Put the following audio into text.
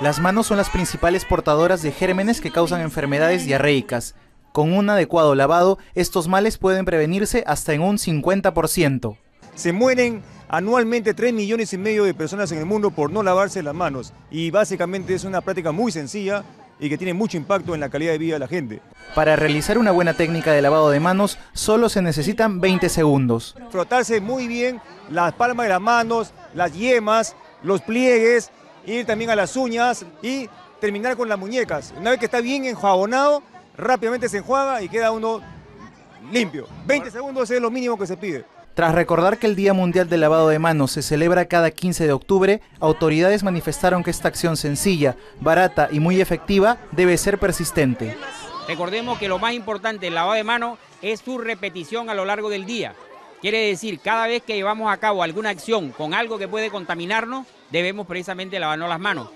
Las manos son las principales portadoras de gérmenes que causan enfermedades diarreicas. Con un adecuado lavado, estos males pueden prevenirse hasta en un 50%. Se mueren anualmente 3 millones y medio de personas en el mundo por no lavarse las manos y básicamente es una práctica muy sencilla y que tiene mucho impacto en la calidad de vida de la gente. Para realizar una buena técnica de lavado de manos solo se necesitan 20 segundos. Frotarse muy bien las palmas de las manos, las yemas, los pliegues ir también a las uñas y terminar con las muñecas. Una vez que está bien enjabonado, rápidamente se enjuaga y queda uno limpio. 20 segundos es lo mínimo que se pide. Tras recordar que el Día Mundial del Lavado de Manos se celebra cada 15 de octubre, autoridades manifestaron que esta acción sencilla, barata y muy efectiva debe ser persistente. Recordemos que lo más importante del lavado de manos es su repetición a lo largo del día. Quiere decir, cada vez que llevamos a cabo alguna acción con algo que puede contaminarnos, debemos precisamente lavarnos las manos.